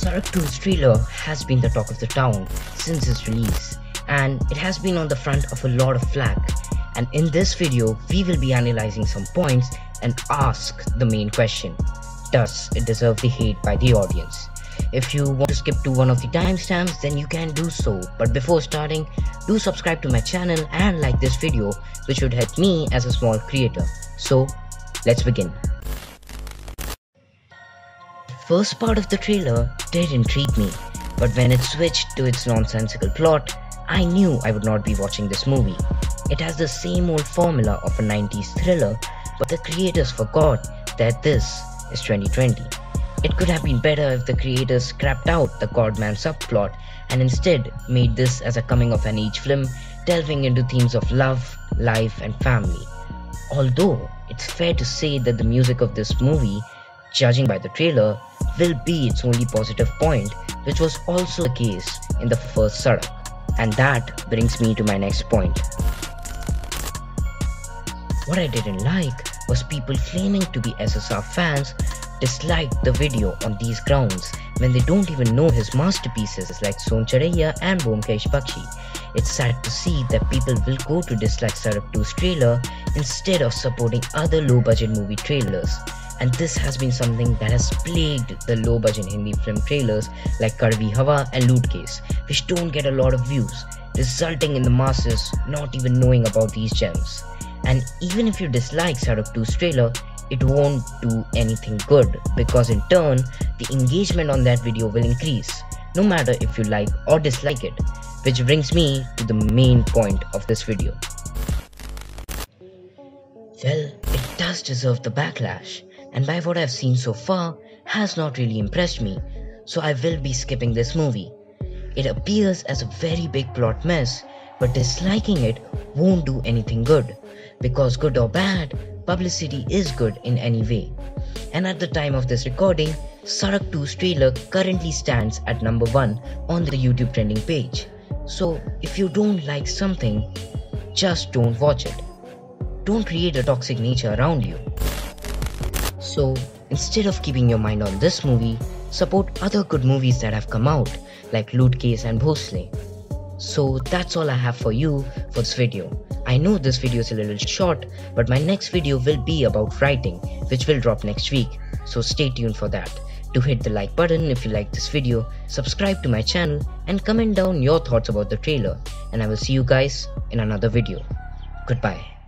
Sadak 2's trailer has been the talk of the town since its release and it has been on the front of a lot of flack. And in this video we will be analyzing some points and ask the main question. Does it deserve the hate by the audience? If you want to skip to one of the timestamps then you can do so. But before starting do subscribe to my channel and like this video which would help me as a small creator. So let's begin first part of the trailer did intrigue me, but when it switched to its nonsensical plot, I knew I would not be watching this movie. It has the same old formula of a 90s thriller, but the creators forgot that this is 2020. It could have been better if the creators scrapped out the Godman subplot and instead made this as a coming of an age film delving into themes of love, life, and family. Although it's fair to say that the music of this movie, judging by the trailer, will be its only positive point, which was also the case in the first Sadak. And that brings me to my next point. What I didn't like was people claiming to be SSR fans disliked the video on these grounds when they don't even know his masterpieces like Sonchiriya and Byomkesh Bakshi. It's sad to see that people will go to dislike Sadak 2's trailer instead of supporting other low budget movie trailers and this has been something that has plagued the low budget Hindi film trailers like Kadvi Hawa and Loot Case, which don't get a lot of views, resulting in the masses not even knowing about these gems. And even if you dislike Sadak 2's trailer, it won't do anything good because in turn, the engagement on that video will increase, no matter if you like or dislike it, which brings me to the main point of this video. Well, it does deserve the backlash and by what I've seen so far has not really impressed me, so I will be skipping this movie. It appears as a very big plot mess, but disliking it won't do anything good, because good or bad, publicity is good in any way. And at the time of this recording, Sadak 2's trailer currently stands at number 1 on the YouTube trending page. So if you don't like something, just don't watch it. Don't create a toxic nature around you. So instead of keeping your mind on this movie, support other good movies that have come out like Loot Case and Bhosle. So that's all I have for you for this video. I know this video is a little short, but my next video will be about writing, which will drop next week. So stay tuned for that. Do hit the like button if you like this video, subscribe to my channel and comment down your thoughts about the trailer. And I will see you guys in another video. Goodbye.